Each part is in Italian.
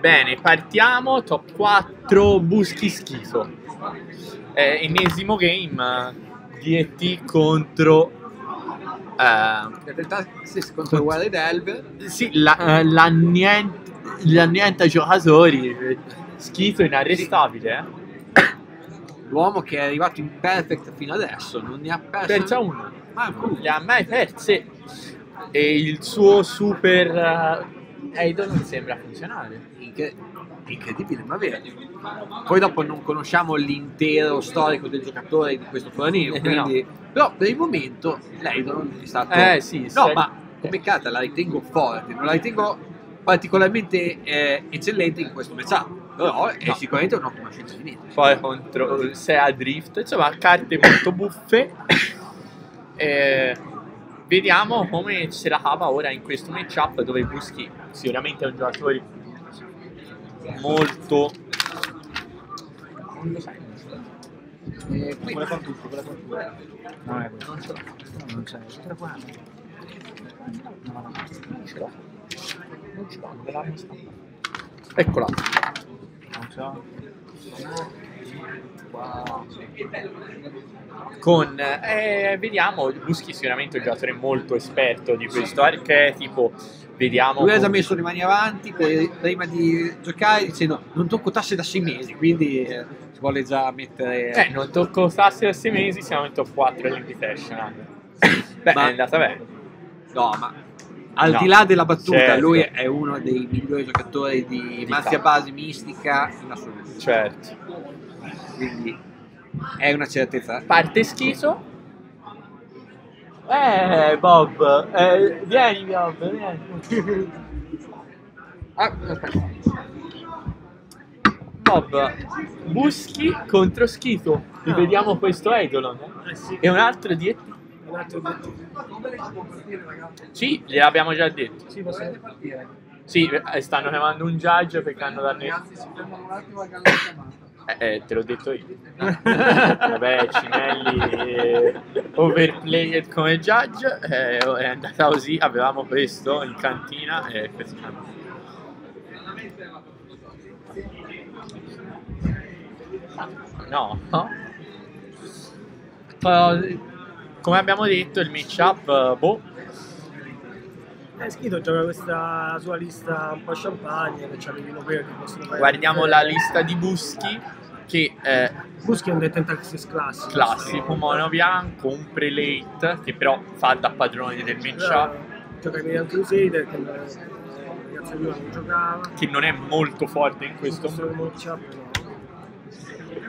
Bene, partiamo. Top 4 Buschi Schifo. Eh, ennesimo game DT contro. eh, In realtà si contro uguale Delve, sì, la, eh, l'anniente, l'anniente giocatori. eh, Schifo inarrestabile, eh. l'uomo che è arrivato in perfect fino adesso, non ne ha perso. Persa uno. Ah, cool. Le ha mai perse. E il suo super eh, Eidol non sembra funzionare. Incre- incredibile, ma vero. Poi dopo non conosciamo l'intero storico del giocatore di questo torneo, Eh, quindi... però per il momento l'Eidolon è stato... Eh sì, no, sai- ma come carta la ritengo forte, non la ritengo particolarmente eh, eccellente in questo matchup, però è No. sicuramente un'ottima scelta di meta. poi contro il Sea Drift, insomma carte molto buffe. Eh, vediamo come se la cava ora in questo matchup dove Buschi sicuramente è un giocatore molto... Non lo sai. Eh, tutto, vuole fare tutto. Non è questo. Non ce l'ho. No, non c'è. Guarda qua. No, no, Non ce l'ho. Non ce l'ho, non me l'hanno stampata. Eccola. non ce l'ho. Con eh, vediamo Buschi sicuramente è un giocatore molto esperto di questo archetipo vediamo Lui ha già messo le mani avanti prima di giocare dicendo non tocco tasse da sei mesi, quindi eh, si vuole già mettere... eh, non tocco tassi da 6 mesi siamo in top 4 all'invitational beh Ma- è andata bene No, ma al No, di là della battuta, certo. lui è uno dei migliori giocatori di, Di Mazia. Base Mistica in assoluto. certo Quindi è una certezza. parte schiso eh Bob eh, vieni Bob vieni Ah, aspetta. Bob Buschi contro Schito rivediamo questo Eidolon eh? Eh sì, e un altro di un sì gliel'abbiamo già detto Sì, possiamo partire. Sì, eh, stanno chiamando un judge perché hanno dato... Eh, eh, te l'ho detto io. Vabbè, Cinelli eh, overplayed come judge, eh, è andata così, avevamo questo in cantina e così. No, no. Poi, come abbiamo detto, il matchup, eh, boh, Eh, Schito gioca questa sua lista un po' champagne, che c'ha le vino verde, guardiamo la lista di Buschi che è Buschi è un Axis classico. classico mono bianco, un prelate che però fa da padrone del matchup Eh, Gioca con Crusader, che eh, ragazzi prima non giocava. che non è molto forte in questo Questo matchup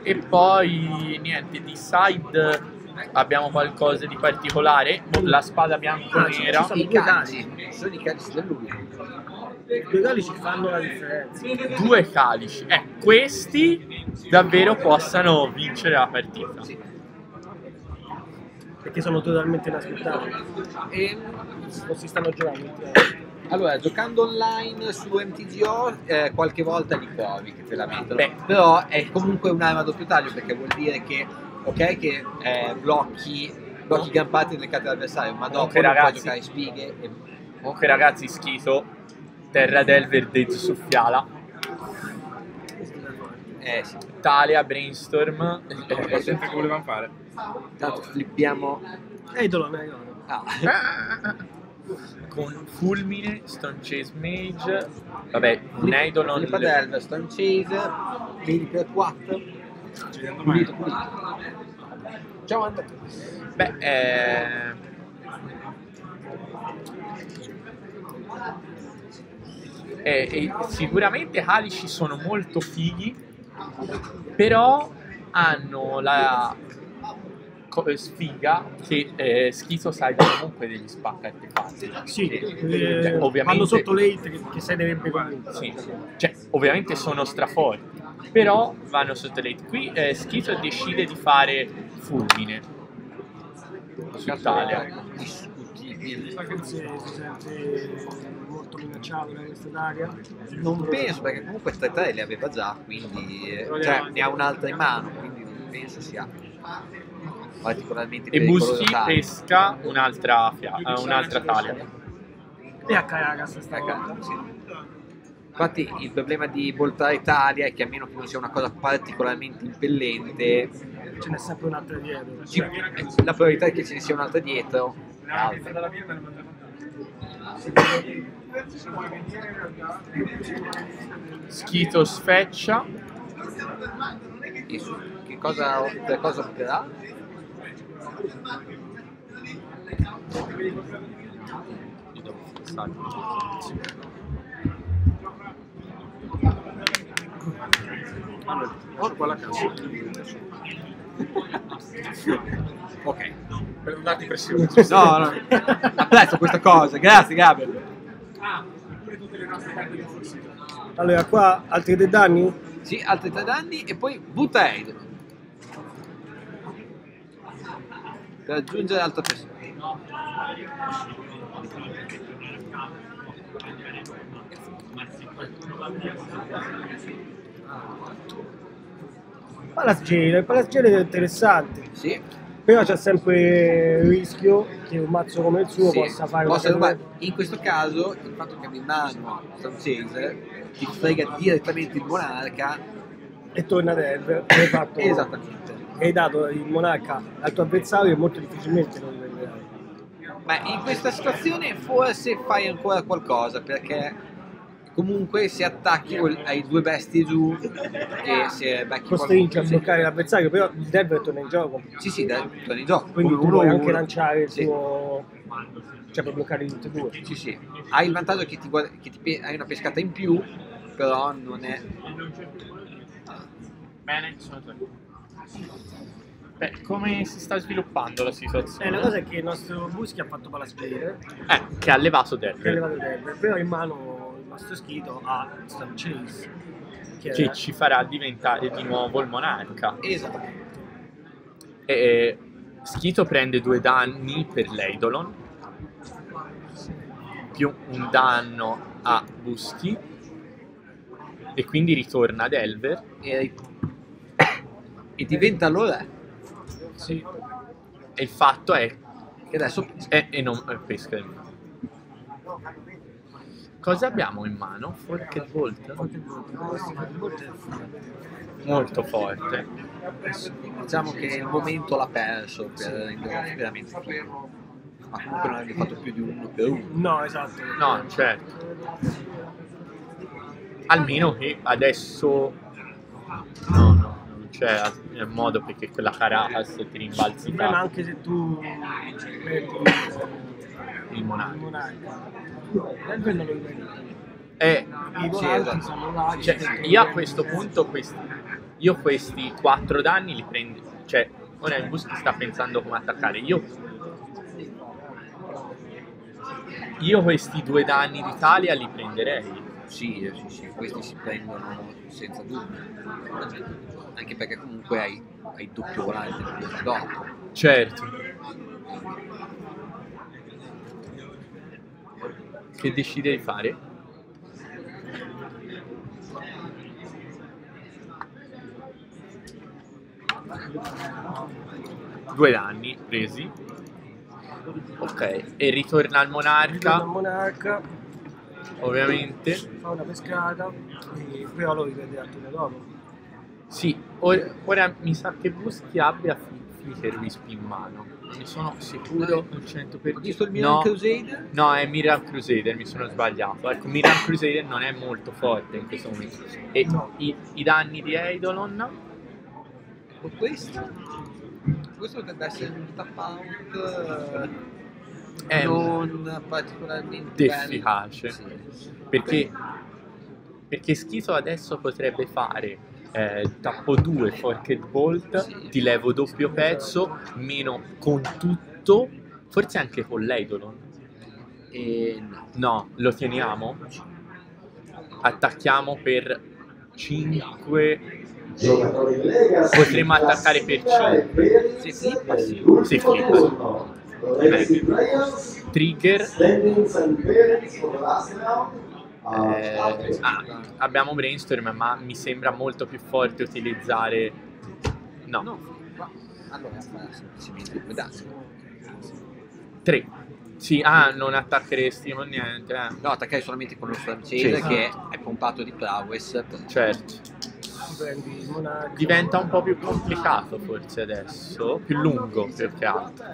e poi niente di side abbiamo qualcosa di particolare la spada Ah, ci- bianco-nera ci sono I due calici, sono i calici del luglio. I due calici fanno la differenza. due calici eh, questi davvero possano vincere la partita. Perché sono totalmente inaspettati. E, Non si stanno giocando. allora, giocando online su MTGO, eh, qualche volta li provi che te la mettono. Beh. Però è comunque un'arma a doppio taglio perché vuol dire che, ok, che eh, blocchi, blocchi gran parte delle carte dell'avversario, ma dopo Comunque, non puoi ragazzi- giocare spighe. E... comunque ragazzi schifo Terra del Verdezzo su Fiala Eh sì. Italia Brainstorm È eh, sempre che volevamo fare. Tanto flippiamo. Eidolon, Eidolon. Ah. con Fulmine, Stone Chase Mage, vabbè, un Eidolon Flippa Delver, Stone Chase, Mini per 4. Ci vediamo Pulito, domani. pulito. Ciao Andrea. Beh, eh... eh, eh, sicuramente Halici sono molto fighi, però hanno la eh, sfiga che eh, Schizo sai comunque degli spacca artefatti. Sì, Cioè, eh, ovviamente- vanno sotto late che, che servirebbe comunque. Sì, cioè, ovviamente sono straforti, però vanno sotto late. Qui eh, Schizo decide di fare fulmine su Italia. Molto minacciato da questa area. Non penso perché comunque 3-3 le aveva già, quindi eh, cioè, ne ha un'altra in mano, quindi non penso sia particolarmente E fare. pesca un'altra, fia- eh, un'altra taglia. E a Caracas sta Ecco, sì. Infatti il problema di Volta Italia è che a meno che non sia una cosa particolarmente impellente, Ce n'è sempre un'altra dietro. ci- la probabilità è che ce ne sia un'altra dietro è alta. Schito sfeccia. E su- che cosa, cosa opterà? Allora, ho qua la cassa. Ok. Per non darti pressione. No, no. Apprezzo questa cosa, grazie Gabriel. Allora, qua altri dei danni? Sì, altri tre danni e poi butta Eidolon. Per aggiungere altra pressione. Palasgele, il Palasgele è interessante, Sì, però c'è sempre il rischio che un mazzo come il suo sì. possa fare Possa una rubare. In questo caso, il fatto che abbia in mano Chaser ti frega direttamente il monarca. e torna ad Elver. Fatto- Esattamente. Hai dato il monarca al tuo avversario e molto difficilmente lo riprenderai. Ma in questa situazione forse fai ancora qualcosa perché comunque se attacchi quel- hai due bestie giù e se becchi Costringe a bloccare l'avversario, però il Denver torna in gioco. Sì, sì, dai, torni in gioco. Quindi Uno, tu puoi uno. anche lanciare il Sì. tuo. cioè per bloccare tutti e due. Sì, sì. Hai il vantaggio che, ti, guad- che ti pe- hai una pescata in più, però non è... Bene, sono tre. Beh, come si sta sviluppando la Eh, situazione? la cosa è che il nostro Buschi ha fatto palasplay, Eh, che ha levato che ha Denver. levato Denver, però in mano il nostro schito ha Stan Chase. Che, Che ci farà diventare di nuovo il monarca. Esattamente. E Schito prende due danni per l'Eidolon, più un danno a Buschi, e quindi ritorna ad Elver. E, e diventa allora Sì. E il fatto è che adesso E, e non eh, pesca. Cosa abbiamo in mano? Forked Bolt? Molto forte. diciamo che il momento l'ha perso per renderlo veramente. Ma comunque non avrebbe fatto più di uno per uno. No, esatto. No, certo. Almeno che adesso... No, no, non c'è modo perché quella Caracas ti rimbalzi tra anche se tu prendi il monarca. Denver non lo. E Sì, volanti esatto. Cioè, io a questo punto questi, io questi 4 danni li prendo. Cioè, ora il Buschi sta pensando come attaccare. Io. Io questi due danni d'Italia li prenderei. Sì, sì, sì, questi si prendono senza dubbio. Anche perché comunque hai, hai doppio volante dopo. Certo. Che decide di fare? Due danni presi. Ok, e ritorna al Ritorna al monarca, monarca, ovviamente. fa una pescata, però lo riprenderà il turno dopo. Sì, or- ora mi sa che Buschi abbia Fi- Flicker Wisp in mano. Ne sono sicuro al 100%. Ho visto il Milan no, Crusader? no, è Miran Crusader, mi sono sbagliato. Ecco, Miran Crusader non è molto forte in questo momento. E No. i, i danni di Eidolon Con questo? Questo potrebbe essere un tap out è non particolarmente efficace. Sì. perché, perché Schito adesso potrebbe fare eh, tappo 2 Forked Bolt, Sì. ti levo doppio pezzo, meno con tutto, forse anche con l'Eidolon. E no. No, lo teniamo. Attacchiamo per 5. Potremmo attaccare per 5. Se flippa sì. Se flippa. Trigger. Eh, ah, abbiamo brainstorm, ma mi sembra molto più forte utilizzare. No, allora semplicemente. 3. Sì, ah, non attaccheresti con niente. Eh. No, attaccare solamente con lo francese Sì. che è pompato di prowess. Certo. Diventa un po' più complicato forse adesso, più lungo più che altro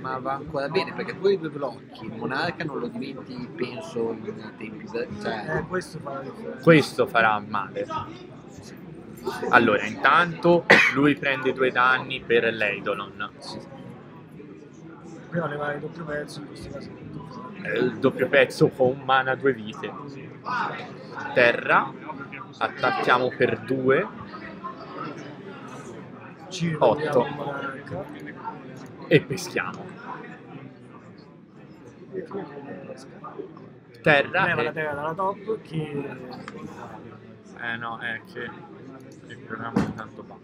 ma va ancora bene perché tu hai due blocchi, il monarca non lo diventi penso in tempi cioè... eh, questo, farà questo farà male. Allora, intanto lui prende due danni per l'Eidolon. Sì. Prima le il doppio pezzo, in questo. Eh, il doppio pezzo con mana due vite. Terra, attacchiamo per due. 8 e peschiamo. La. Terra Leva la e... terra dalla top che Eh no, è che il programma intanto va.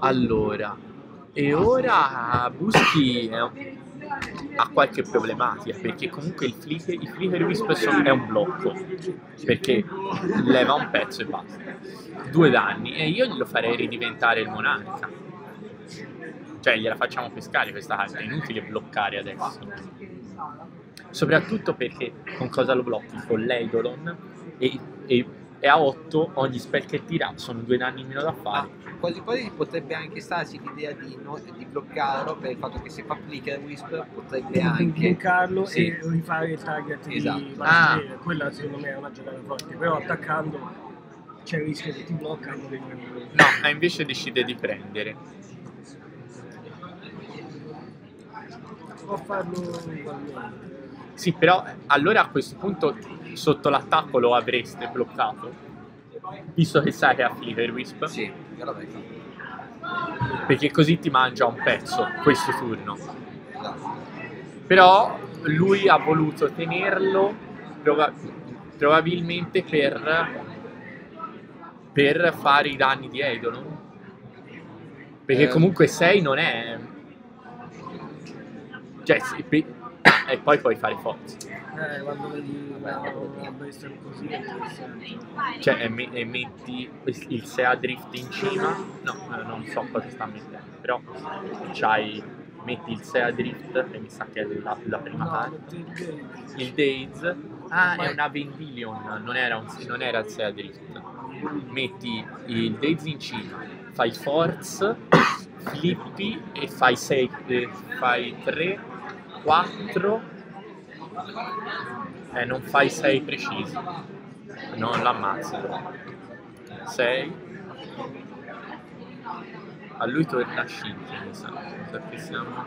Allora, e ora Buschi è un- ha qualche problematica perché comunque il flicker, il flicker sono- è un blocco perché leva un pezzo e basta. Due danni e io glielo farei ridiventare il monarca. Cioè gliela facciamo pescare questa carta, è inutile bloccare adesso. Soprattutto perché con cosa lo blocchi? Con l'Eidolon e, e, e a 8 ogni spell che tira sono due danni in meno da ah, fare. quasi quasi potrebbe anche starsi l'idea di, no- di bloccarlo per il fatto che se fa flicker wisp potrebbe anche bloccarlo sì. e rifare il target Esatto. di Ah. Quella secondo me è una giocata forte, però attaccando c'è il rischio che ti blocca e non devi prendere. No, e invece decide di prendere. Può farlo. Sì, però allora a questo punto sotto l'attacco lo avreste bloccato. Visto che sai che ha Flicker Wisp. Sì, io l'avrei fatto. Perché così ti mangia un pezzo questo turno. Esatto. Però lui ha voluto tenerlo proba- probabilmente per, per fare i danni di Eidolon. Perché Eh. comunque 6 non è... Cioè, sì, pe- e poi puoi fare forza. Eh, quando vedi una, una bestia così è interessante. Cioè, e, me- e metti il Sea Drift in cima. No, eh, non so cosa sta mettendo. Però c'hai... Metti il Sea Drift, e mi sa che è la, la prima No, metti il Days. Ah, Ma- è una Vendilion, non era, un, non era il Sea Drift. Metti il Days in cima, fai Force, flippi e fai 6, fai 3, 4 e non fai 6 precisi. Non l'ammazzi. 6. A lui torna Shinti, mi sa. Perché siamo...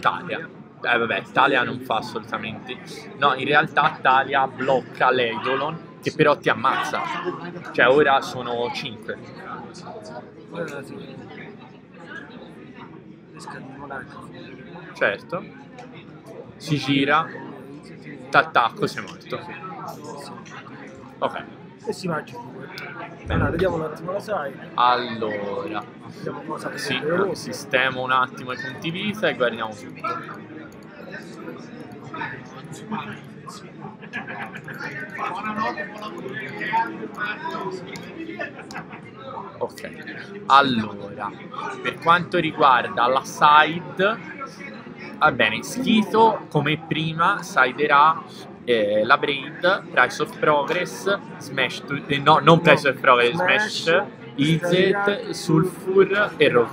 Talia. Eh vabbè, Talia non fa assolutamente. No, in realtà Talia blocca l'Eidolon che però ti ammazza. Cioè ora sono 5. Pesca di monarca. Certo. Si gira, t'attacco, sei morto. Ok. E si mangia due. Allora, vediamo un attimo la sai. Allora, Vediamo cosa sì, sistemo un attimo i punti vita e guardiamo tutto. Ok, allora, per quanto riguarda la side, va bene, Schito come prima siderà eh, la Braid, Price of Progress, Smash, to- eh, no, non Price of Progress, Smash, Smash, Izet, Sulfur e Roll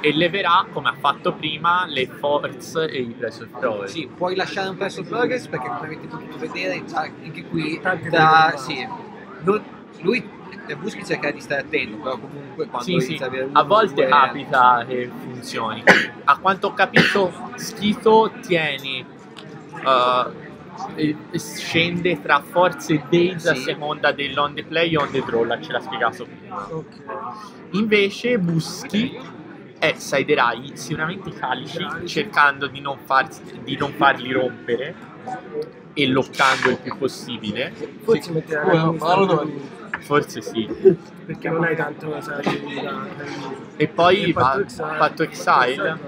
E leverà, come ha fatto prima, le Force e i Price of Progress. Sì, puoi lasciare un pezzo progress perché come avete potuto vedere anche qui da, sì, non- lui eh, Buschi cerca di stare attento, però comunque quando Sì, sì, uno, a volte due- capita che funzioni. A quanto ho capito, Schito tiene. eh, e- e scende tra forze e days a Sì. seconda dell'on the play e on the draw, ce l'ha spiegato prima. Ok. Invece Buschi è siderai sicuramente i calici cercando di non, farsi- di non farli rompere e loccando il più possibile. Forse metterà Scusa, la ma lo dove- sinistra Forse sì. perché non hai tanto esagerata. E poi Patto Exile.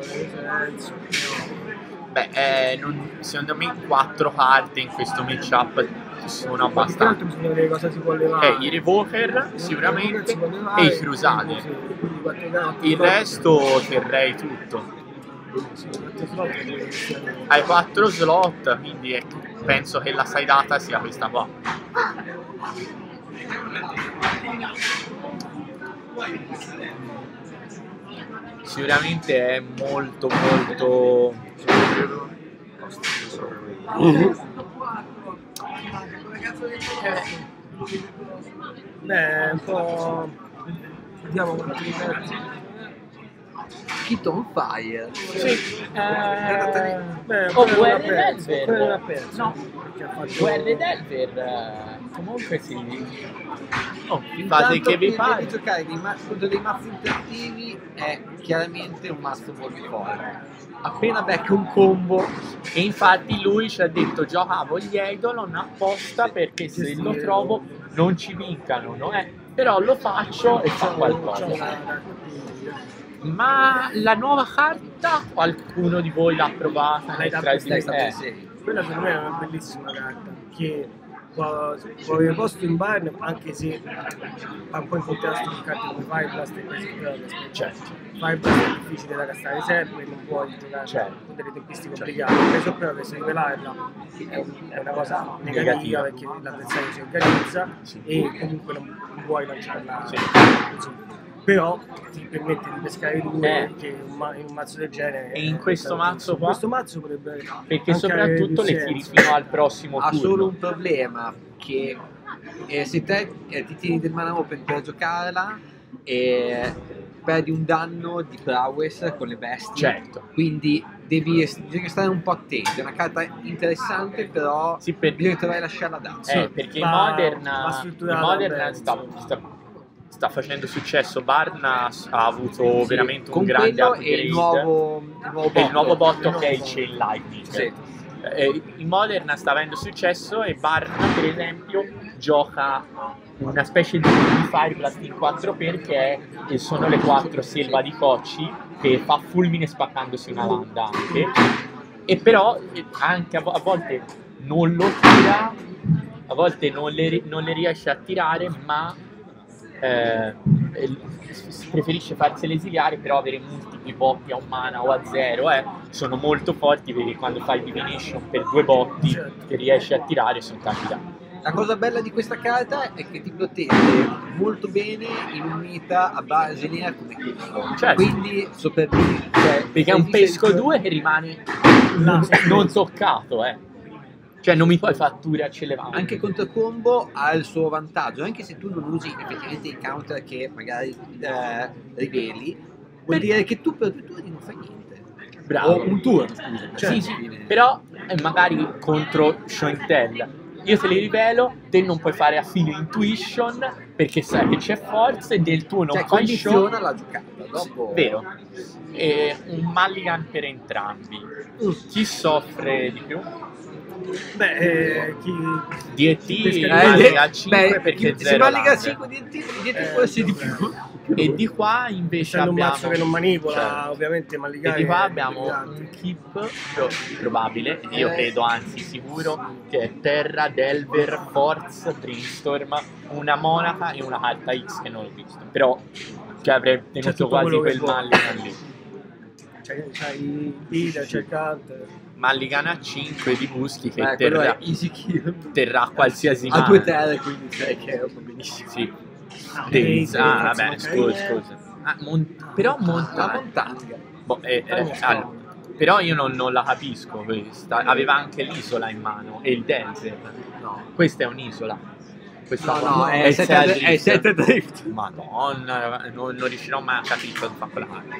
Beh, eh, non- secondo me quattro carte in questo matchup sono abbastanza. bisogna vedere cosa si può levare. Eh, i Revoker sicuramente levare, e i. Sì, carte, Il resto terrei tutto. Hai quattro slot, quindi penso che la sidata sia questa qua. Sicuramente è molto molto Beh, un po'... Vediamo quanti. Kit on Fire. Sì, eh, Beh, oh, quello Guerre Delver. No, Guerre Delver. Comunque sì. Oh, fate che vi pare. giocare dei ma- contro dei mazzi interattivi è chiaramente un mazzo molto forte. Appena becca un combo, E infatti lui ci ha detto giocavo gli Eidolon apposta perché se lo trovo non ci vincano, no? Eh, però lo faccio e fa C'è qualcosa. Ma la nuova carta qualcuno di voi l'ha provata? L'hai nel da- tra- questa è stata eh. Quella secondo me è una bellissima carta che può, può avere posto in barn anche se ha un po' in contrasto con carte come Fireblast e così però certo. Fireblast è difficile da castare sempre non puoi giocare Certo. con delle tempistiche Certo. complicate preso però che se rivelarla è una cosa negativa, Negativa. perché l'avversario si organizza Sì. e comunque non puoi lanciarla Sì. Però ti permette di pescare due Eh. che in un ma- in un mazzo del genere E in questo mazzo qua? questo mazzo potrebbe Perché soprattutto le tiri fino al prossimo ha turno. solo un problema che eh, se te eh, ti tieni del mana open per giocarla e perdi un danno di prowess con le bestie Certo. quindi devi bisogna stare un po' attenti è una carta interessante però Sì, per- bisogna trovare la scella d'azzo Eh, perché in va- Modern, va in Modern sta, sta- sta facendo successo. Barn ha, avuto Sì, veramente un grande upgrade. e il nuovo, il nuovo E il nuovo botto. botto che è il Chain Lightning. Sì. Eh, in Modern sta avendo successo e Barn, per esempio, gioca una specie di, Fireblast in 4 perché sono le 4 selva di cocci che fa fulmine spaccandosi una landa anche. E però eh, anche a, vo- a volte non lo tira, a volte non le, non le riesce a tirare, ma eh, preferisce farsele esiliare, però avere multipli botti a un mana o a zero eh, sono molto forti perché quando fai divination per due botti Certo. che riesci a tirare sono tanti danni. La cosa bella di questa carta è che ti protegge molto bene in un meta a base nera come questo. Certo. Quindi sopravvivi. Cioè, Perché è un pesco 2 che rimane sì. non toccato, eh. Cioè non mi puoi fatture acceleranti. Anche contro combo ha il suo vantaggio, anche se tu non usi effettivamente i counter che magari eh, riveli, vuol Per- dire che tu per due turni non fai niente. Bravo. O un turno, scusa. Sì, Cioè, sì, fine- però eh, magari contro show and tell io te li rivelo, te non puoi fare a fine intuition perché sai che c'è forza e del tuo non cioè, fai show. la giocata. Dopo... Vero. E un mulligan per entrambi. Chi soffre di più? Beh, eh, chi... DT mulligan Eh, 5 beh, perché se 0 Maliga land. 5 di di Eh, forse di vabbè. più. E di qua invece essendo un abbiamo mazzo che non manipola, Certo. ovviamente E Maligare di qua abbiamo un keep pro- probabile, io Eh. credo anzi sicuro, che è Terra, Delver, Force, Brainstorm, una monaca e una carta X che non ho visto. Però che avrei tenuto quasi quel vuoi. Mulligan lì. Il leader, c'è il counter. Mulligan a 5 di Buschi che Eh, terrà, è easy kill. terrà qualsiasi A mana. due terre, quindi sai che è un benissimo. Sì. Ah, ok, ah, vabbè, scusa, eh. scusa. Ah, mon- però La montagna. montagna. Boh, eh, eh, allora, però io non, non la capisco questa. Aveva anche l'isola in mano e il desert. No. Questa è un'isola. Questa No, no, è Drift. è set adrift. Madonna, non, non riuscirò mai a capire cosa fa quella carta.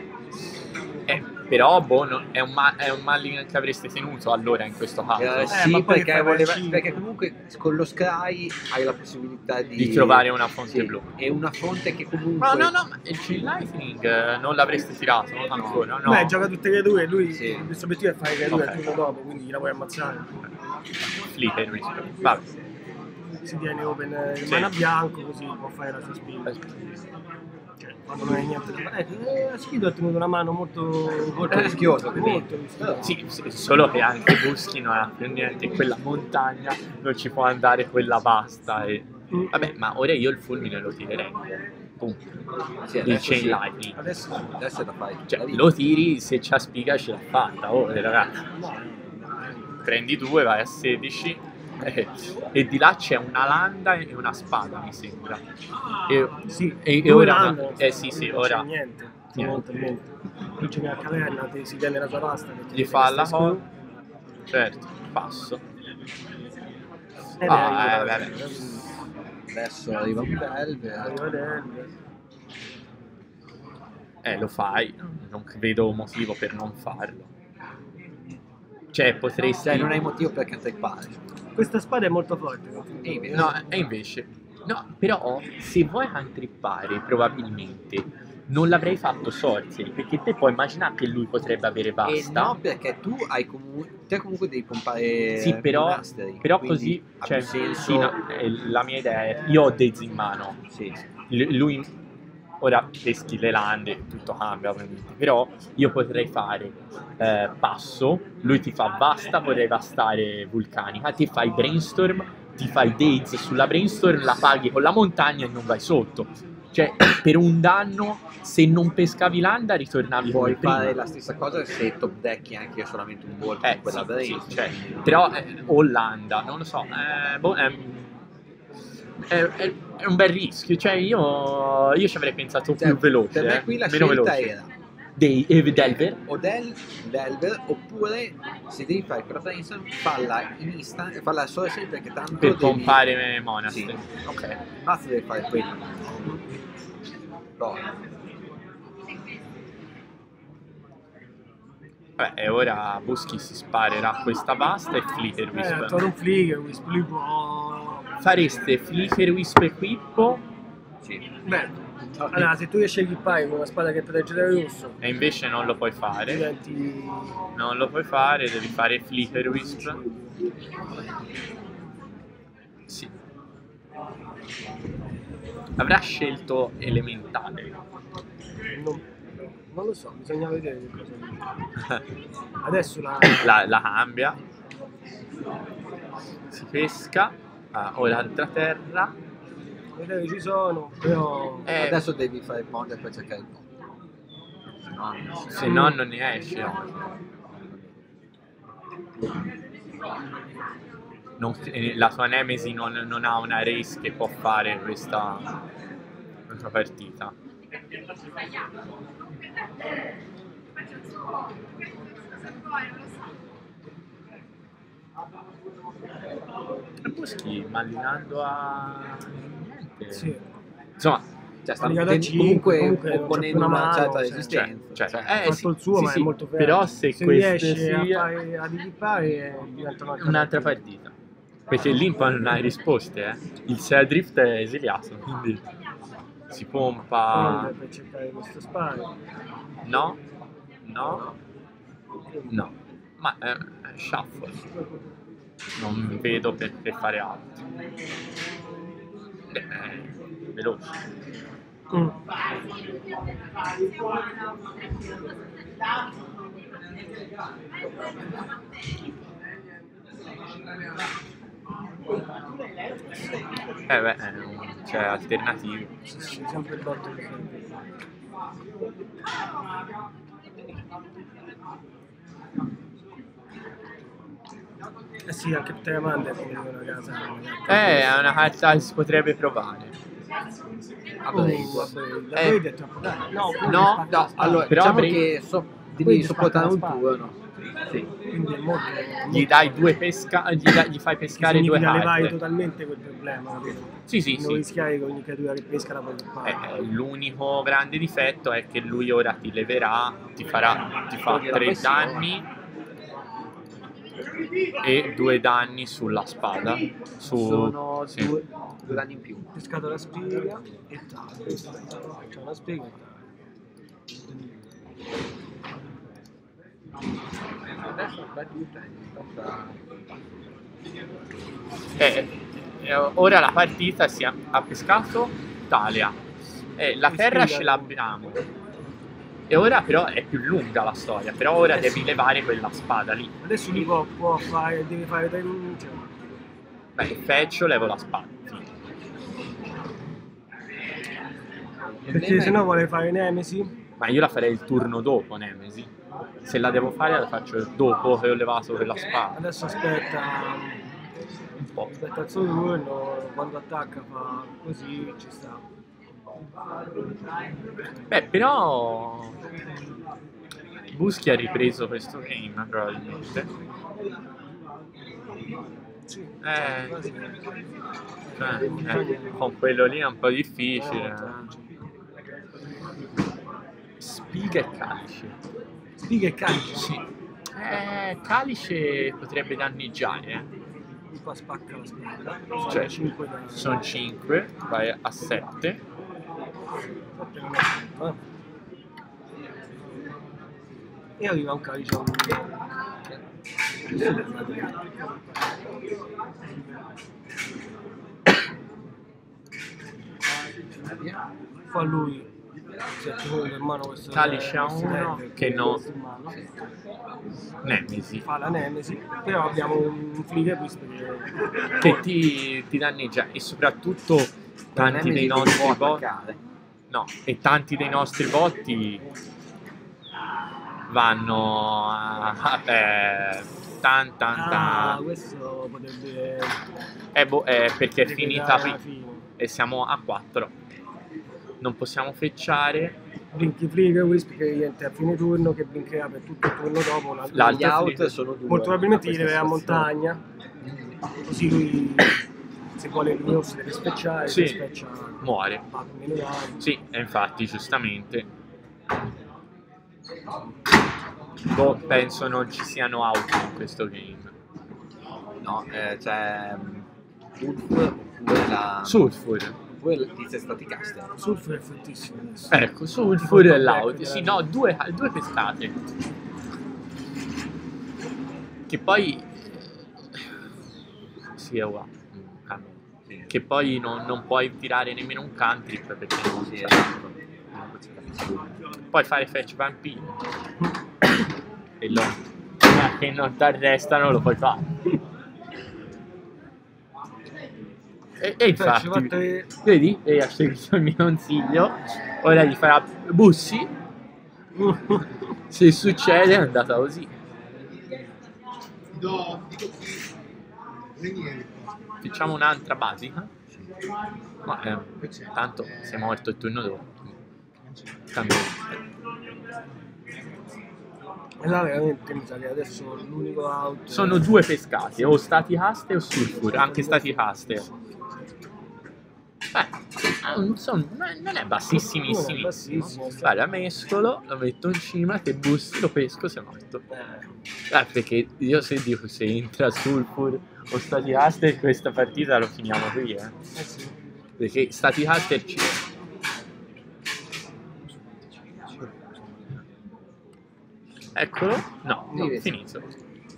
Eh, però, boh, no- è, un ma- è un Mulligan che avreste tenuto allora in questo caso. Eh, ma sì, perché, voleva- perché comunque con lo Scry hai la possibilità di, Di trovare una fonte Sì, blu. E una fonte che comunque. No, no, no, ma il Chill Lightning eh, non l'avreste tirato no? ancora, no? Beh, gioca tutte e due, lui Sì. il suo obiettivo è fare le due Ok. al turno dopo, quindi la puoi ammazzare. Flipper rispetto. Vabbè. Si tiene open il Sì. mana bianco così può fare la sua spinta. Quando non hai niente da fare. Eh, Schido ha tenuto una mano molto, Molto rischioso, molto quindi. rischioso. Sì, sì, solo che anche Buschi non ha più niente, in quella montagna non ci può andare quella basta. E... Mm. Vabbè, ma ora io il fulmine lo tirerei. Punto. Sì, Il adesso chain sì. lightning. Adesso Adesso è da fare. Cioè, lo tiri se c'ha spiga ce l'ha fatta. Oh, eh, ragazzi, prendi due, vai a 16. Eh, e di là c'è una landa e una spada, mi sembra. E, Sì, e- e ora- eh sì, sì, non ora- c'è niente. Niente. Niente, niente. Lui gioca a caverna, ti si tiene la tua pasta. gli fa la cosa. Certo, passo. e Ah, lei eh, vabbè. quindi Adesso arriva un belve. arriva Delve. Eh, lo fai. Non credo motivo per non farlo. Cioè, potresti... Cioè, non hai motivo per cantrippare. Questa spada è molto forte. E invece- No, e invece... No, però, se vuoi cantrippare, probabilmente non l'avrei fatto sorcery, perché te puoi immaginare che lui potrebbe avere E basta. no, perché tu hai comunque. Te comunque devi pompare. Sì, però, monasteri, però così, cioè, senso. sì, no, eh, la mia idea è, io ho Dez in mano, Sì. L- lui, ora peschi le lande, tutto cambia ovviamente, però io potrei fare eh, passo, lui ti fa basta, vorrei bastare vulcanica, ti fai brainstorm, ti fai Daze sulla brainstorm, la paghi con la montagna e non vai sotto. Cioè, per un danno, se non pescavi landa, ritornavi Puoi come prima. fare la stessa cosa se top decki anche solamente un volto Eh, quella sì, sì, cioè, però eh, Olanda, non lo so, eh, boh, è, è- è- è un bel rischio, cioè io, io ci avrei pensato Cioè, più veloce, Per me eh, qui la meno scelta veloce. era Dei, eh, Delver, o del Delver oppure se devi fare brainstorm falla in instant falla solo sempre perché tanto per devi... pompare Monastir. Sì. Ok. Mazza deve fare quello. No. Vabbè, e ora Buschi si sparerà questa basta e Flicker Eh, Wisp. attorno un flicker, Wisp, lui può... Fareste Flicker Wisp Equippo Sì. Beh, allora, se tu a equippare con una spada che protegge dal rosso, e invece non lo puoi fare. diventi... Non lo puoi fare, devi fare Flicker Wisp. Sì. Avrà scelto elementale. Non, non lo so, bisogna vedere che cosa. Adesso la... la, la cambia. Si pesca. Ah, o l'altra terra. vedere ci sono, però... Eh, Adesso devi fare il ponte per cercare il ponte. Se no, non si- se no non ne esce. Non- eh, la tua Nemesi non, non ha una race che può fare questa, questa partita. Buschi mallinando a niente. Sì. Insomma, Cioè, sta ten- cinque, comunque, comunque non opponendo una, una mano, certa cioè, resistenza. cioè, Cioè, eh, ha fatto sì, il suo, sì, ma sì, è molto fermo. però se queste riesce a, sia- fare, ad equipare diventa un'altra, un'altra partita. Perché lì poi non hai risposte, eh. Il Sea Drift è esiliato, quindi si pompa. Per cercare questo sparo. No, no, no. Ma è shuffle. Non vedo perché fare altro. Eh, È veloce. Mm. Eh beh, un- cioè alternativo. Sì, sì, sempre il botto di Eh sì, anche tutte le mande come dicono a casa. Eh, è una carta che si potrebbe provare. a Oh, Eh. È dai, No, No, No, spada. allora, Però diciamo che so- devi sopportare un spada. turno. Sì. Quindi è molto... Gli dai due pesca, gli, dai- gli fai pescare due carte. totalmente quel problema, capito? Sì, sì, non sì. rischiare che ogni creatura che pesca la poi Eh, eh, l'unico grande difetto è che lui ora ti leverà, ti farà, ti fa tre danni e due danni sulla spada. Su, Sono sì. due, due danni in più. pescato la spiga e taglio. C'è una spiga e taglio. Adesso battuta Eh, eh, ora la partita si è, ha pescato Talia. Eh, la terra ce l'abbiamo. E ora però è più lunga la storia, però ora Eh, devi sì. levare quella spada lì. Adesso lui può, può fare, deve fare tre cioè, Beh, feccio, levo la spada. Perché se no vuole fare Nemesi. Ma io la farei il turno dopo, Nemesi. Se la devo fare la faccio dopo che ho levato quella spada. Adesso aspetta, Un po'. aspetta il suo turno, quando attacca fa così, ci sta. Beh, però Buschi ha ripreso questo game probabilmente. Sì, Eh. Cioè, eh, con quello lì è un po' difficile. Spiga e calice. Spiga e calice. Sì. Eh, calice potrebbe danneggiare. Eh. Qua spacca la spada. Cioè, 5 da... Sono 5, vai a 7. E arriva un calice a. Fa lui si è tenuto in mano questo Calice a questo uno, che no. Nemesi. fa la Nemesi però abbiamo un Flicker Wisp che Che ti, ti danneggia e soprattutto tanti dei nostri botti. No, e tanti dei nostri botti vanno a, a eh, tan tan ah, tan. questo potrebbe Eh, boh, eh, perché è finita fine. e siamo a 4. Non possiamo frecciare. Blinky Flicker Wisp che rientra a fine turno che blinkerà per tutto il turno dopo la- L'altro Gli out sono due. molto probabilmente gli a montagna così lui se vuole il rosso deve specciare Sì. se speccia Muore. va Sì, e infatti, giustamente. Boh, penso non ci siano auto in questo game. No, eh, c'è um, Ulf oppure la... Sulfur. oppure il tizio Staticaster. Sulfur è fortissimo adesso Ecco, Sulfur e l'auto. Sì, no, due, due pescate. Che poi... eh, Sì, è uguale. Che poi non, non puoi tirare nemmeno un cantrip perché non si esatto. Puoi fare fetch vampiro. e lo... Che non ti arrestano lo puoi fare. E, e infatti, tre- vedi? E ha seguito il mio consiglio. Ora gli farà bussi. Se succede è andata così. Facciamo un'altra basica. Ma eh, tanto sei morto il turno dopo. Cambia. e là veramente mi sa che adesso l'unico out Sono due pescate, o stati haste o sulfur, anche stati haste. Non, sono- non è è bassissimo, sta- Guarda, mescolo, lo metto in cima, te bussi, lo pesco, sei morto. Eh, Eh, perché io se dico se entra sulfur o stati haste questa partita lo finiamo qui, eh. eh sì. Perché stati haste ci... Eccolo? No, no, finito.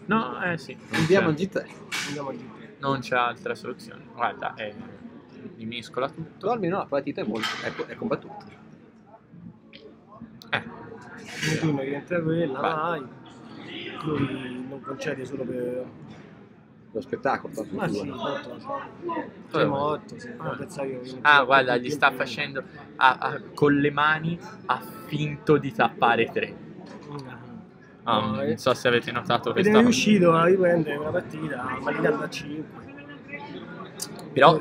No, eh sì. Andiamo c'è. in G3. andiamo a dire Non c'è altra soluzione. Guarda, è... mi mescola Però tutto. almeno la partita è, molto, è, è combattuta. Eh, il turno rientra quella Vai. lui non concede solo per Lo spettacolo, tanto ma sì sei morto sì. Ah. Ah, guarda, gli sta facendo... ha- ha- con le mani ha finto di tappare tre. Ah, No, non so se avete notato ed questa è riuscito a riprendere una partita malinando a 5 Però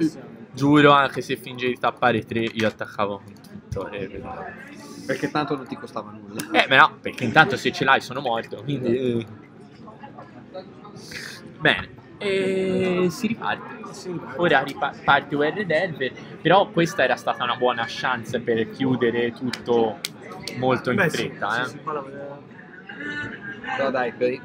giuro, anche se finge di tappare tre, io attaccavo con tutto. E... Perché tanto non ti costava nulla. Eh, ma no, perché intanto se ce l'hai sono morto, quindi... eh. Bene, e si riparte. Sì, Ora riparte UR Delver, però questa era stata una buona chance per chiudere tutto molto in Beh, fretta. sì, eh. sì, Però dai, per,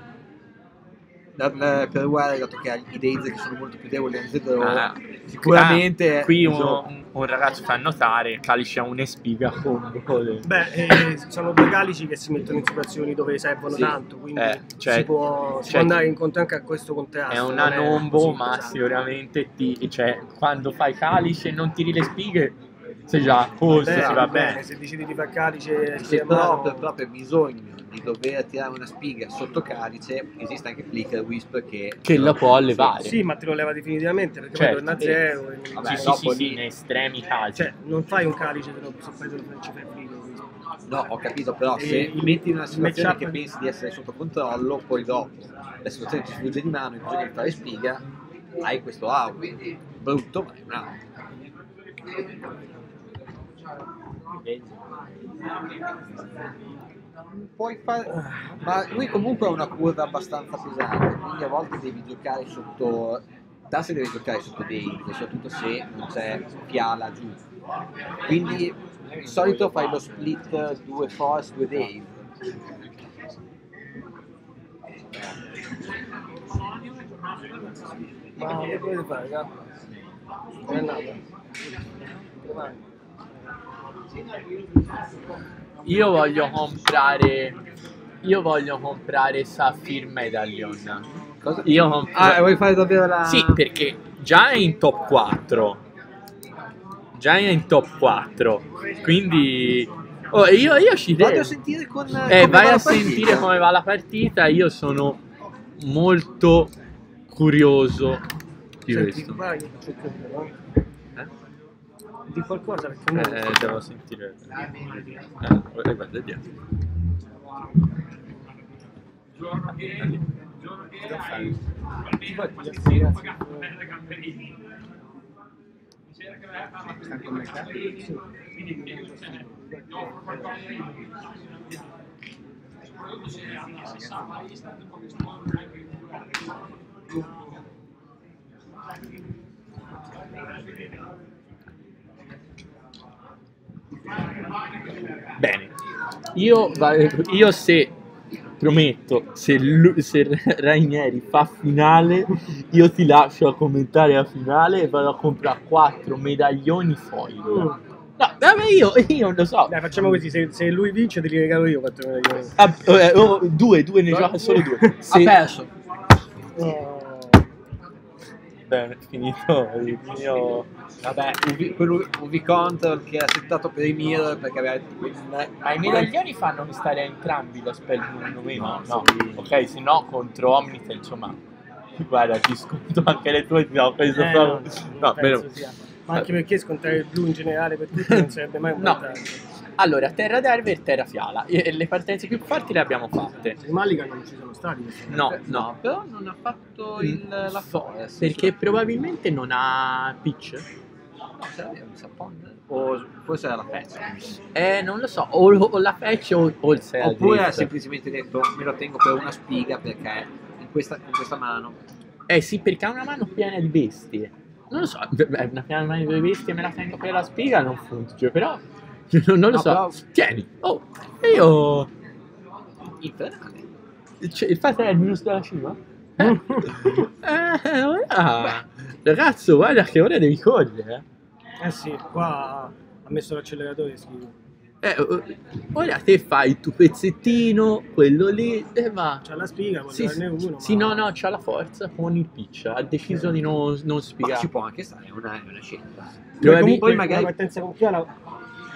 da- per uguale, dato che ha i Days che sono molto più deboli, Ah, sicuramente ah, qui un, gioco. un- un ragazzo fa notare Calice ha un'espiga combo Beh, eh, sono due calici che si mettono in situazioni dove servono Sì. tanto, quindi Eh, cioè- si, può, si cioè- può andare incontro anche a questo contrasto. è una non nombo così ma sicuramente ti, cioè, quando fai Calice e non tiri le spighe Se già, forse Beh, si va bene. Se decidi di far calice, Se però per proprio bisogno di dover tirare una spiga sotto calice, esiste anche Flicker Wisp che... Che la può allevare. Sì, ma te lo leva definitivamente perché Certo. poi torna a zero. e- Vabbè, Sì, sì, dopo sì, lì- sì, in estremi casi. Cioè, non fai un calice se, lo, se fai ci fai quindi. No, ho capito, però E se il- metti in una situazione che pensi di essere sotto controllo, poi dopo la situazione ti sfugge di mano e bisogna di fare spiga, hai questo out. Brutto, ma è un out. Puoi fare... Ma lui comunque ha una curva abbastanza pesante, quindi a volte devi giocare sotto... Tasse deve giocare sotto Dave, soprattutto se non c'è Fiala giù. Quindi di solito fai lo split 2 force, 2 Dave. Ma che dovete fare, no? È andata. Io voglio comprare. Io voglio comprare Sapphire Medallion. Cosa? Io compro- Ah, vuoi fare davvero la... Sì, perché già è in top 4. Già è in top 4. Quindi. Oh, io, io ci Vado devo. a sentire con... Eh, vai va a sentire come va la partita. Io sono molto curioso di Senti, questo. vai, c'è il capito, no? Eh? Di qualcosa perché non Eh, devo sentire. Eh, guarda dietro. Bene, io, io se prometto, se, lu- se Rainieri fa finale, io ti lascio a commentare la finale e vado a comprare quattro medaglioni foil. No, vabbè, io, io non lo so. Dai, facciamo così, se, se lui vince te li regalo io 4 milioni. Ah, eh, oh, due, due, ne gioca solo due. Ha Se- perso. Oh. Bene, finito il mio... Vabbè, UV, quello UV Control che ha settato per i mirror perché aveva... Ma i medaglioni fanno stare a entrambi la spell uno meno? No, ok, se no contro Omnite, insomma, guarda, ti sconto anche le tue, ti do questo Eh, no, No, penso sia. Ma anche perché scontare il blu in generale per tutti non sarebbe mai un No. Allora, Terra d'Erve e Terra Fiala, e le partenze più forti le abbiamo fatte. I Mulligan non ci sono stati. No, Eh, no, però non ha fatto il, la forest. perché probabilmente non ha pitch. No, sarebbe un Sapon. O forse era la fetch. Eh, non lo so, o, o la fetch o, o il Seal Oppure ha semplicemente detto me lo tengo per una spiga perché in questa, in questa mano. Eh sì, perché ha una mano piena di bestie. Non lo so, una piena mano di bestie me la tengo per la spiga non funge, però non lo No, so. però- Tieni, oh, e io... Infernale. Cioè, il fatto è il minus della cima? Eh, eh, ora... Ragazzo, guarda che ora devi correre. Eh sì, qua ha messo l'acceleratore schifo. Eh, eh, ora te fai il tuo pezzettino, quello lì, e va. C'ha la spiga, Sì, uno. sì, ma- no, no, c'ha la forza con il pitch. Ha deciso di non, non Ma spiegare. ci può anche stare, è una, è una scelta. Poi Probabil- comunque poi magari- la partenza con Fiala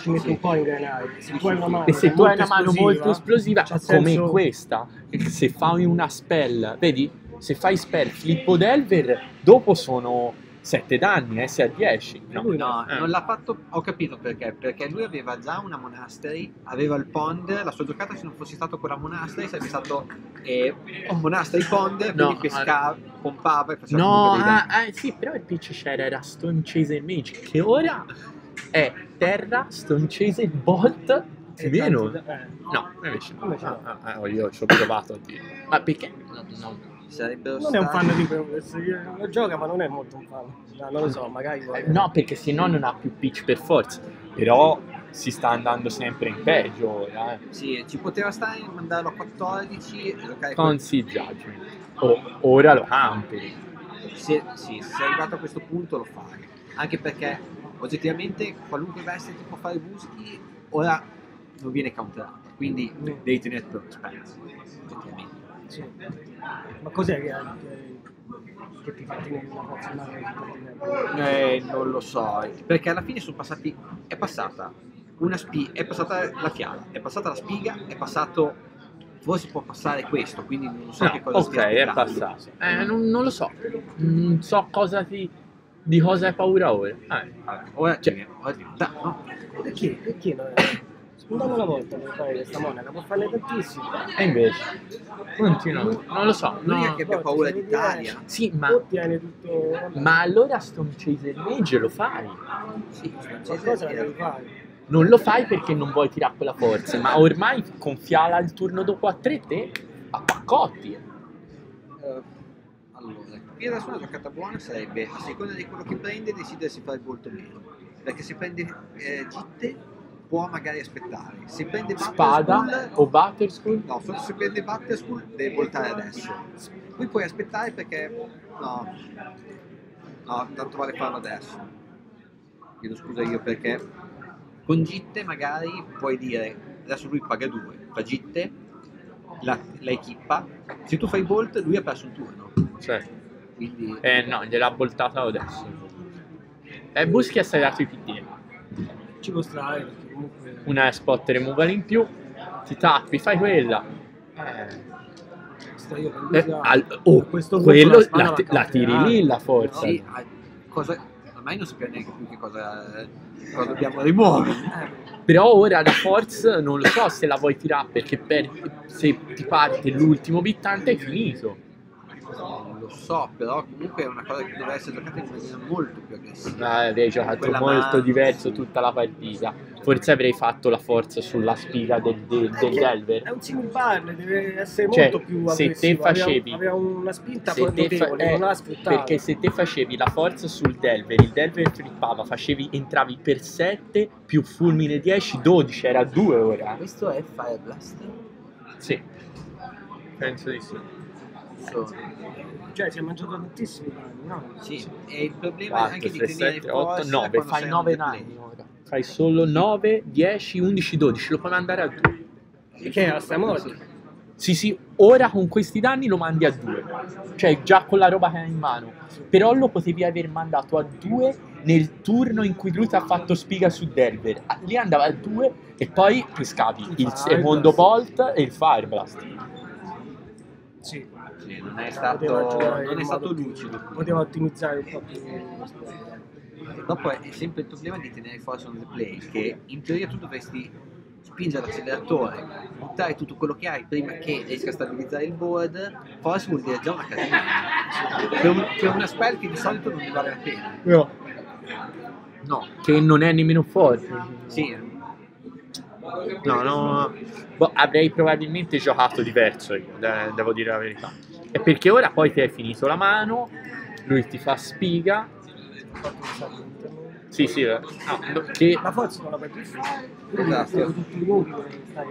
ci mette Sì. un po' a ingranare. Se tu hai una mano, E se tu hai molto una mano esplosiva, molto esplosiva, c'ha come senso- questa, se fai una spell, vedi? Se fai spell Flippo Delver, dopo sono 7 danni, S a 10. No, Lui No, Eh. non l'ha fatto, ho capito perché, perché lui aveva già una Monastery, aveva il Pond, la sua giocata se non fosse stato con la Monastery sarebbe stato eh, un Monastery Pond, No, quindi pescava, pompava e faceva No, ah, ah, sì, però il pitch c'era, era Stone Chaser Mage, che ora è Terra, Stone Chaser Bolt, più o meno. tanti- eh. No, invece no. Come c'è? Ah, ah, ah, io ci ho provato a dire. Ma perché? No, no. Sarebbero Non è un stati- fan di Progress, lo gioca ma non è molto un fan. No, non lo so, magari... Eh, No, perché se no non ha più pitch per forza. Però si sta andando sempre in peggio eh. Sì, ci poteva stare mandarlo a 14 e giocare Con Sea Judgment. Oh, ora lo campi. Se, sì, se sei arrivato a questo punto lo fai. Anche perché oggettivamente qualunque bestia ti può fare buschi, ora non viene counterata. Quindi devi tenere per spazio. Oggettivamente. Sì. Ma cos'è che, che, che ti fa tenere la tenere? Eh, non lo so, perché alla fine sono passati, è passata una spiga, è passata la fiala, è passata la spiga, è passato, forse può passare questo, quindi non so No, che cosa ok, stia è passato. Eh, non, non lo so. Non so cosa ti, di cosa hai paura ora. Eh, Vabbè, Ora, Cioè- ora diventa, no, Perché? Perché non è? Spuntando una volta per fare questa monaca, può farne tantissimi. E invece? Continua. Non lo so. l'unica no. che abbia paura d'Italia. Sì, ma, ma allora Stone Chaser Mage lo fai. Sì, qualcosa la devi fare. Non lo fai perché non vuoi tirare quella forza, ma ormai con Fiala il turno dopo a 3 te a paccotti. Eh, qui adesso una giocata buona sarebbe, a seconda di quello che prende, decidere se fare molto o meno. Perché se prende eh, Gitte può magari aspettare. Se prende Spada Battle o Butter School? No, forse se prende Battle School deve voltare adesso. Poi puoi aspettare perché. No. No, tanto vale farlo adesso. Chiedo scusa io perché. Con Gitte magari puoi dire. Adesso lui paga due, fa Gitte, la, la equippa. Se tu fai Bolt, lui ha perso un turno. Cioè, Quindi. eh no, gliel'ha boltata adesso. E Buschi ha dato i PD. Ci può stare perché comunque. Una spot removal in più, ti tappi, fai quella. Eh, eh, al- oh, questo quello la la, la tiri lì la forza. Sì, ah, cosa. Ormai non sappiamo neanche più che cosa, cosa dobbiamo rimuovere. Eh, Però ora la forza non lo so se la vuoi tirare perché per- se ti parte l'ultimo bittante hai finito. Non lo so, però comunque è una cosa che deve essere giocata in maniera molto più aggressiva. Ah, avrei giocato Quella molto mano, diverso tutta la partita. Forse avrei fatto la forza sulla spiga del, del, perché Delver. È un single bar, deve essere Cioè, molto più se te aggressivo. Aveva- facevi- Aveva, una spinta Se te fa- eh, non perché se te facevi la forza sul Delver, il Delver flippava, facevi, entravi per 7 più fulmine 10, 12, era 2 ora. Questo è Fire Blast? Sì, penso di sì. Cioè, si è mangiato tantissimi danni, no? Sì, e il problema è 4, anche di 3, tenere 7, 8, forza 9, quando fai sei 9 on the play. danni ora. Fai solo 9, 10, 11, 12, lo puoi mandare a 2. Perché era sta morte. Sì, sì, ora con questi danni lo mandi a 2. Cioè, già con la roba che hai in mano. Però lo potevi aver mandato a 2 nel turno in cui lui ti ha fatto spiga su Delver. Ah, Lì andava a 2 e poi pescavi il secondo bolt e il Fireblast. Sì. Sì, non è stato, non è stato lucido. Poteva ottimizzare un po' più. Dopo è sempre il problema di tenere forza on the play, che in teoria tu dovresti spingere l'acceleratore, buttare tutto quello che hai prima che riesca a stabilizzare il board, forse vuol dire già una catena. Per, un- per una spell che di solito non ne vale la pena. No. No, che non è nemmeno forte. Sì, No, no. Boh, avrei probabilmente giocato diverso io, de- devo dire la verità. E perché ora poi ti hai finito la mano, lui ti fa spiga. Sì, sì, eh. no, che- La forza non la puoi più fare. Esatto.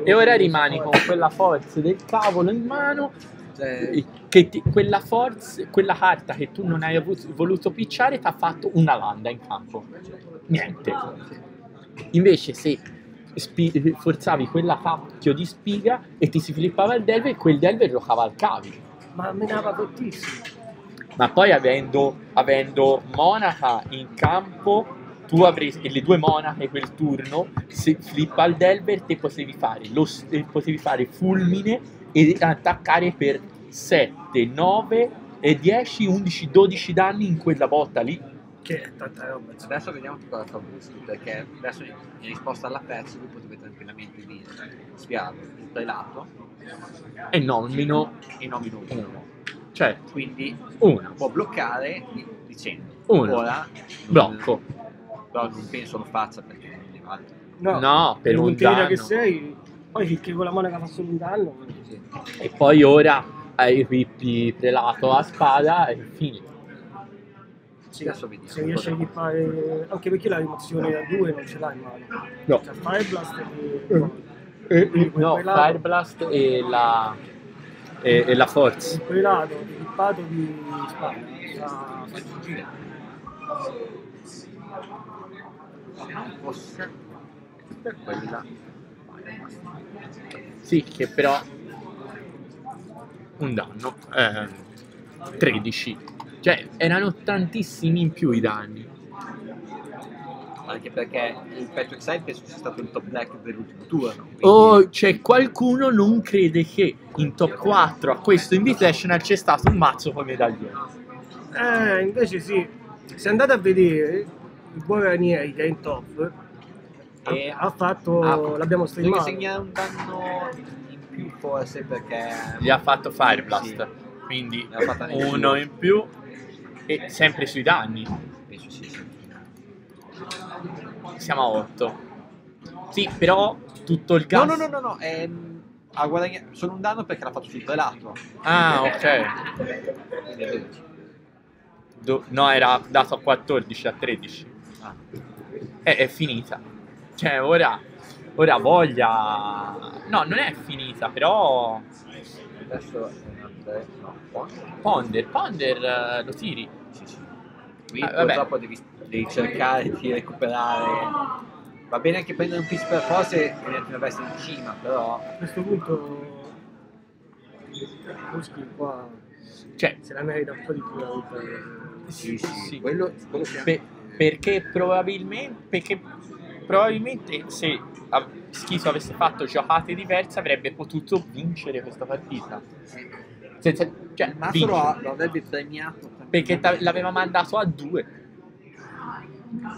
E ora rimani con quella forza del cavolo in mano. cioè, Che ti- quella forza, quella carta che tu non hai avuto- voluto picciare ti ha fatto una landa in campo. Niente. Invece se spi- forzavi quella cacchio di spiga e ti si flippava il delver, quel delver lo cavalcavi. Ma menava fortissimo. Ma poi avendo, avendo Monaca in campo, tu avresti e le due monache quel turno, se flippa il Delver, te potevi fare, lo, eh, potevi fare fulmine e attaccare per 7, 9, e 10, 11, 12 danni in quella botta lì. Che è tanta roba. insomma. adesso vediamo che cosa fa Busti, perché adesso in risposta alla pezzo lui potrebbe tranquillamente dire il prelato E nomino e nomino uno. uno. Cioè, Quindi uno. può bloccare di- dicendo Uno. ora Blocco. però non penso lo faccia perché non ne vale No, No, per un danno. che sei, poi finché con la monaca fa solo un danno. Sì. E poi ora hai equipi prelato a spada e finito. Sì, Adesso vediamo se riesce a equipare, anche perché la rimozione da due non ce l'ha in mano. No. C'ha Fireblast e... Eh, Quindi quel no, prelato- Fireblast e la, e, e la Force. Il prelato equipato di spada. Fuggire. fosse per quella Sì, che però un danno. Eh, 13. Cioè, erano tantissimi in più i danni. Anche perché il Patrick Side penso sia stato il top deck dell'ultimo turno. quindi- O c'è qualcuno non crede che in top 4 a questo Invitational c'è stato un mazzo come medaglione. Eh, invece sì, se andate a vedere il buon Ranieri che è in top, E- ha fatto, Ah, l'abbiamo Deve streamato. segnare un danno in più forse perché... Gli ha fatto Fire Blast, Sì, quindi uno in più e sempre sui danni. Siamo a 8. Sì, però tutto il No, gas... no, no, no, no, ehm, ha guadagnato solo un danno perché l'ha fatto sul prelato. Ah, ok. Quindi è 12. Do- no, era dato a 14, a 13. Ah. È, è finita. Cioè, ora, ora voglia... No, non è finita, però... Adesso è no? Ponder, Ponder eh, lo tiri. Qui Ah, purtroppo devi, devi cercare di recuperare. Va bene anche prendere un piece per forze e una bestia in cima, però. A questo punto Buschi qua Cioè, se la merita un po' di più la vittoria. Sì, sì, Sì. Quello, quello Pe- perché probabilmente perché probabilmente se Schiso avesse fatto giocate diverse avrebbe potuto vincere questa partita Senza- cioè, ha- lo avrebbe premiato perché l'aveva mandato a due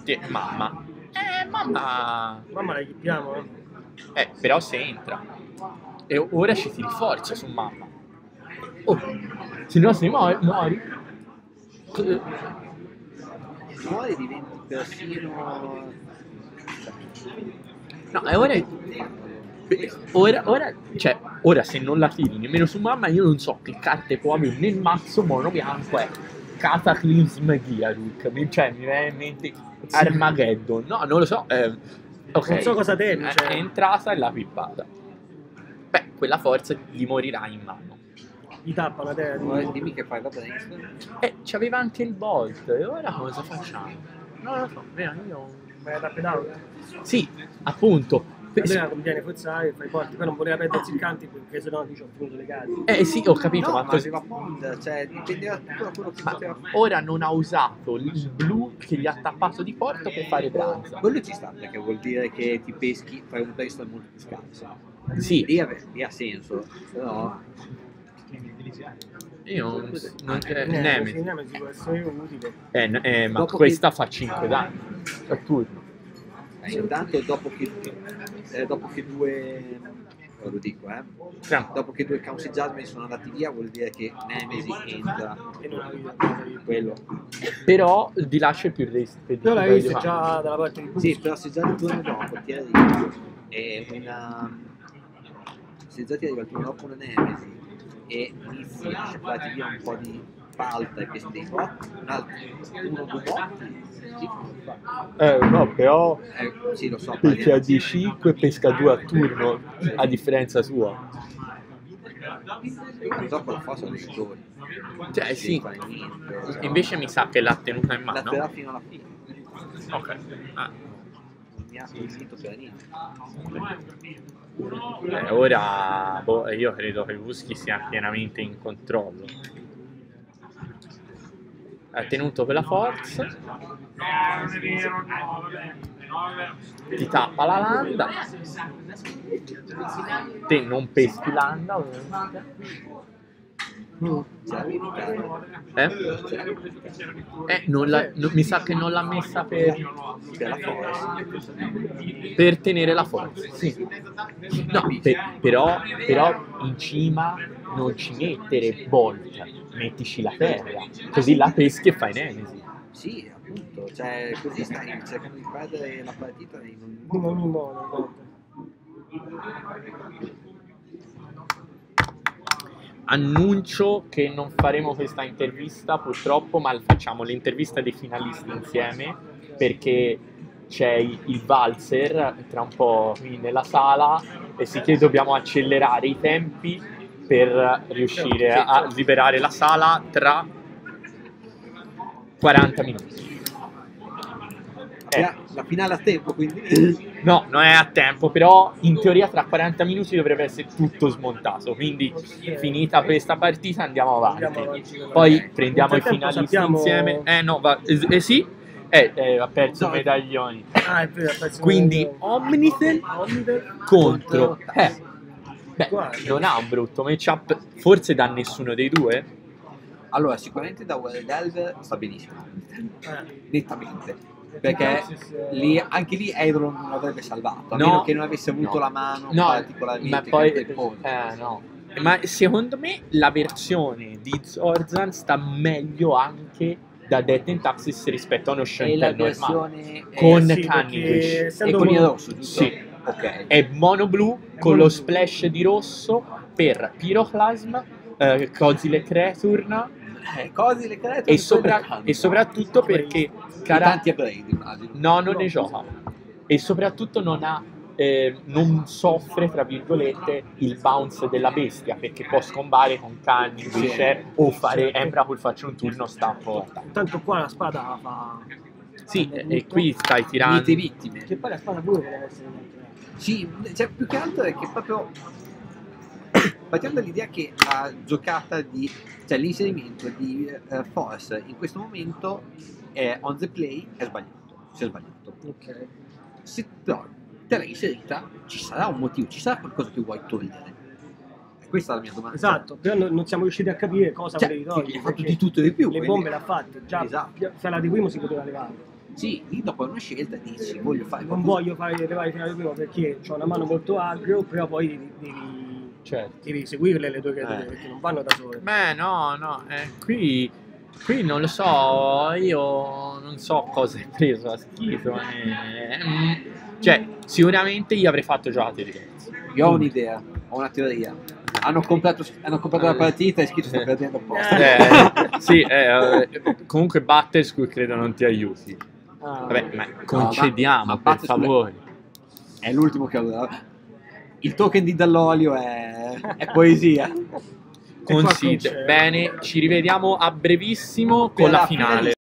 Sì, mamma eh mamma Mamma la equipiamo, eh? eh però se entra e ora ci si rinforza su mamma oh se no se muori, muori. Eh, Muore diventi persino. no e ora Ora, ora, cioè, ora se non la tiri nemmeno su mamma, io non so che carte può avere nel mazzo mono bianco è Cataclysm. Mi, cioè, mi viene in mente Armageddon. No, non lo so. eh, ok. Non so cosa temi, È- cioè. È entrata e l'ha pippata. Beh, quella forza gli morirà in mano. Gli tappa la terra. Di- dimmi che fai la brainstorm. E c'aveva anche il Bolt. E ora cosa facciamo? Non lo so. Vero, io... Up and out. Sì, appunto. Allora conviene forzare, fai forti, poi non voleva perdersi il canti perché sennò dice ho finito le carte. Eh sì, ho capito, No, ma ma così... aveva Pond, cioè dipendeva tutto da quello che Ma poteva fare. ora non ha usato il blu che gli ha tappato di porto per fare pranzo. Quello ci sta perché vuol dire che ti peschi, fai un brainstorm molto più scarso. Sì, Lì, lì ha senso, però io non, non eh, Nemesi, Nemesi. Nemesi può essere utile. Eh, eh, ma questa fa 5 danni a turno. Eh, intanto dopo che, eh, dopo che due lo dico eh, Tranquillo. dopo che due Council Judgment sono andati via vuol dire che Nemesi entra E non avevi dato quello Però di là c'è più per Però l'hai visto già dalla parte di Buschi. sì però se già il turno dopo ti arriva è una se già ti arriva il turno dopo una Nemesi e inizi a sciacquarti via un po' di palta e questi dei botti un altro uno due botti Eh, no, però eh, sì lo so perché a parliamo. D5 pesca 2 a turno, a differenza sua. dopo la fossa dei giorni Cioè, sì. Niente, Invece mi sa che l'ha tenuta in la mano. terrà fino alla fine Ok. Ah. non mi ha convinto per niente Eh, ora boh, io credo che Buschi sia pienamente in controllo. Ha tenuto quella forza, ti tappa la landa, te non peschi landa ovviamente. Eh? Eh, non la- non- mi sa che non l'ha messa per, per tenere la forza. Sì. No, per- però, però in cima non ci mettere volta, mettici la terra, così la peschi e fai nemesi. sì appunto cioè così stai cercando di perdere la partita in un modo, esatto. Annuncio che non faremo questa intervista purtroppo, ma facciamo l'intervista dei finalisti insieme perché c'è il il valzer tra un po' qui nella sala e sì che dobbiamo accelerare i tempi per riuscire a liberare la sala tra 40 minuti. fia- la finale a tempo, quindi... No, non è a tempo, però in teoria tra 40 minuti dovrebbe essere tutto smontato. Quindi finita questa partita andiamo avanti. Poi prendiamo i finalisti sappiamo- insieme. Eh no, va, eh, eh, sì, eh, eh, ha perso No. medaglioni. Ah, è vero, ha perso Quindi Omnithen contro... Eh, beh, non ha un brutto matchup, forse da nessuno dei due. Allora, sicuramente da Wild Elf sta benissimo, Eh, nettamente. Perché lì, anche lì Aeron non avrebbe salvato, a No. meno che non avesse avuto No. la mano No, particolarmente ma poi... temposa. Eh, no. Ma secondo me la versione di Zorzan sta meglio anche da Death and Taxis rispetto a uno E la Shentel normale. versione Con sì, perché essendo con il mo- rosso, giusto? Sì. Ok. È mono blu con mono lo blu. splash di rosso per Pyroclasm, eh, Kozilek Return Eh, creature e, sopra- e soprattutto perché cara- tanti upgrade, immagino. no, non ne gioca e soprattutto non ha eh, non soffre tra virgolette il bounce della bestia perché può scombare con canni, Sì. Wisher o fare. Emrakul faccio un turno sta a porta Tanto qua la spada fa... sì e qui stai tirando Mite vittime. Che poi la spada pure deve essere Sì, cioè, più che altro è che proprio partiamo dall'idea che la giocata di cioè l'inserimento di eh, Force in questo momento è on the play è sbagliato si è sbagliato Ok. se però te l'hai inserita ci sarà un motivo ci sarà qualcosa che vuoi togliere questa è la mia domanda Esatto, però non, non siamo riusciti a capire cosa cioè, volevi togliere. gli ha fatto di tutto e di più Le quindi- bombe l'ha fatte, già Esatto. fra la di primo si poteva levare. Sì lì dopo è una scelta dici voglio fare Non qualcosa- voglio fare levare fino alla di primo perché ho una mano molto aggro, però poi devi, devi, certo devi seguirle le tue creature Eh. perché non vanno da sole. Beh, no, no, eh, qui, qui non lo so, io non so cosa hai preso a schifo. eh, mm, cioè, sicuramente io avrei fatto giocate diverse. io ho un'idea ho una teoria hanno comprato, hanno comprato la partita e scritto sto perdendo apposta Eh, sì, eh, eh, comunque Battleschool credo non ti aiuti. Vabbè, ma concediamo, ma per favore. è l'ultimo che ho il token di Dall'Olio è, è poesia c'è- Bene, ci rivediamo a brevissimo con la finale.